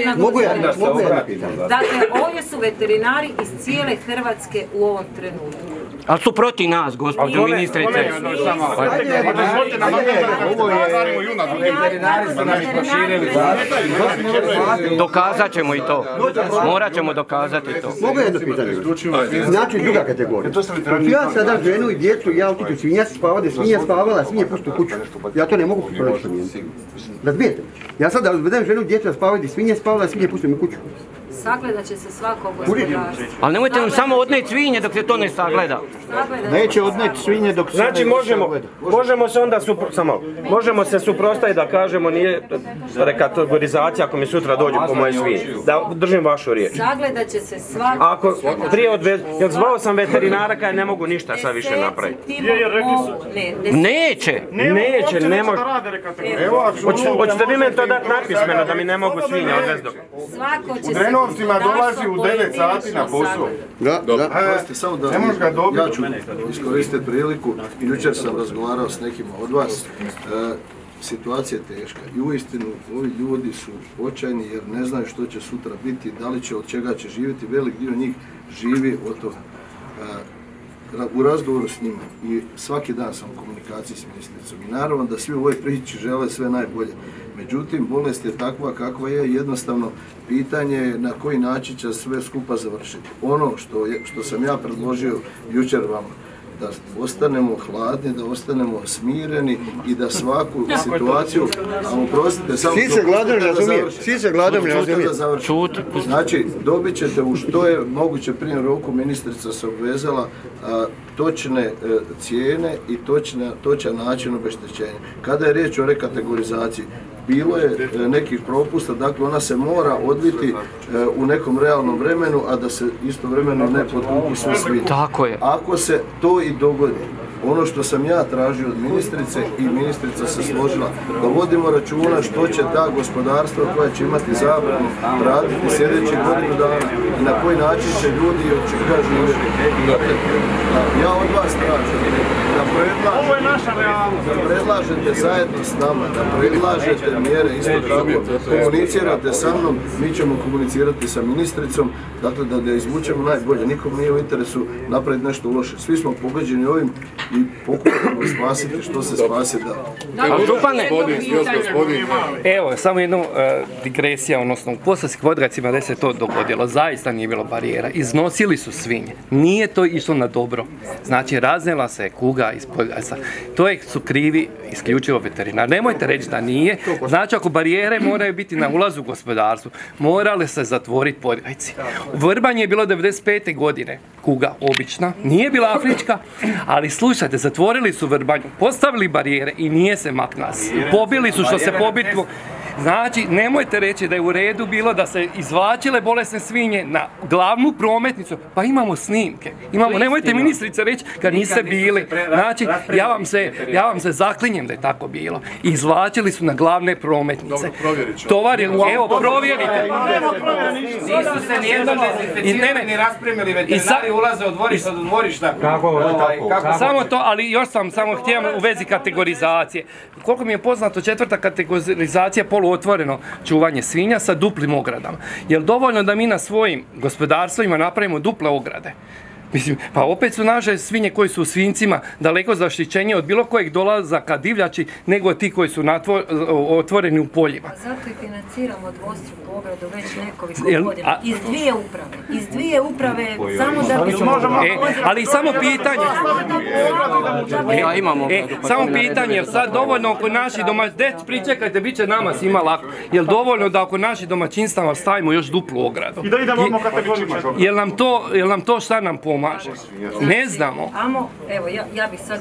jedna Mogu ja, mogu ja pitanje? Dakle, ovdje su veterinari iz cijele Hrvatske u ovom trenutku. Ali su protiv nas, gospođo ministrice. Dokazat ćemo i to. Morat ćemo dokazati to. Mogu jedno pitanje? Znači druga kategorija. Ja sada ženu i djecu, ja otiću svinja spavati, svinja spavala, svinje pustu kuću. Ja to ne mogu promijeniti. Razbijete? Ja sada odvedem ženu i djecu da spavati, svinje spavala, svinje pustu mi kuću. Sagledat će se svako gospodarstvo. Ali nemojte nam samo odneti svinje dok se to ne sagleda. Neće odneti svinje dok se Znači ne možemo, sagleda. možemo se onda supro, samo, možemo se suprostaviti da kažemo nije rekategorizacija ako mi sutra dođu po moje svinje. Da držim vašu riječ. Sagledat će se svako Ako prije odvez, jer zvao sam veterinara kad ne mogu ništa sad više napraviti. Neće! Neće, ne može. Hoćete, hoćete vi meni to dati napismeno da mi ne mogu svinje odvesti dok... Svako će se Drenovcima dolazi u gospodarstvo 9 sati na posao. Da, da. Pazite, samo da Ne možeš ga dobiti. ja ću iskoristiti priliku. Jučer sam razgovarao s nekima od vas. E, situacija je teška i uistinu ovi ljudi su očajni jer ne znaju što će sutra biti, da li će od čega će živjeti. Velik dio njih živi od toga. E, u razgovoru s njima i svaki dan sam u komunikaciji s ministricom i naravno da svi u ovoj priči žele sve najbolje. Međutim, bolest je takva kakva je, jednostavno pitanje je na koji način će sve skupa završiti. Ono što, što sam ja predložio jučer vama, da ostanemo hladni, da ostanemo smireni i da svaku situaciju, a oprostite, samo Svi se da razumije, svi se Dopustite razumije. Znači, dobit ćete u što je moguće prije roku ministrica se obvezala a, točne e, cijene i točna, točan način obeštećenja. Kada je riječ o rekategorizaciji, bilo je e, nekih propusta, dakle ona se mora odviti e, u nekom realnom vremenu, a da se istovremeno ne potkupu sve svi. Tako je. Ako se to i dogodi, ono što sam ja tražio od ministrice i ministrica se složila, da vodimo računa što će ta gospodarstva koja će imati zabranu raditi sljedećih godinu dana i na koji način će ljudi od čega živjeti. Dakle, ja od vas tražim da predlažete, da predlažete zajedno s nama, da predlažete mjere isto tako, komunicirate sa mnom, mi ćemo komunicirati sa ministricom, dakle da da izvučemo najbolje. Nikom nije u interesu napraviti nešto loše. Svi smo pogođeni ovim i pokušamo spasiti što se spasiti da. Župane, Evo, samo jednu e, digresija, odnosno u Posavskim Podgacima da se to dogodilo, zaista nije bilo barijera. Iznosili su svinje, nije to išlo na dobro. Znači, raznela se kuga iz Podgaca. To je, su krivi isključivo veterinar. Nemojte reći da nije. Znači, ako barijere moraju biti na ulazu u gospodarstvu, morale se zatvoriti Podgajci. U Vrbanji je bilo 95. godine kuga obična, nije bila afrička, ali slušajte, zatvorili su Vrbanju, postavili barijere i nije se maknula. Pobili su što se pobiti Znači, nemojte reći da je u redu bilo da se izvlačile bolesne svinje na glavnu prometnicu, pa imamo snimke. Imamo, nemojte ministrice reći kad niste bili. Znači, ja vam se, ja vam se zaklinjem da je tako bilo. Izvlačili su na glavne prometnice. Tovar je, evo, provjerite. Nisu se nijednom I ne, ne. dezinficirali ni raspremili I veterinari ulaze od dvorišta do dvorišta. Kako, Ovaj, kako Samo to, ali još sam samo htio u vezi kategorizacije. Koliko mi je poznato, četvrta kategorizacija je poluotvoreno čuvanje svinja sa duplim ogradama. Je li dovoljno da mi na svojim gospodarstvima napravimo duple ograde? Mislim, pa opet su naše svinje koji su u svinjcima daleko zaštićenije od bilo kojeg dolazaka divljači nego ti koji su otvoreni u poljima. A zato i financiramo dvostruku ogradu već nekoliko Jel- godina. a- Iz dvije uprave. Iz dvije uprave, samo da bi... E, ali samo pitanje, ja imam E, samo pitanje, sad dovoljno oko naših domaćinstava, deć pričekajte, bit će nama svima lako, jel dovoljno da oko naših domaćinstava stavimo još duplu ogradu? I da idemo Jel nam to, jel nam to šta nam pomaže? Ne znamo. Amo, evo, ja, ja bih sada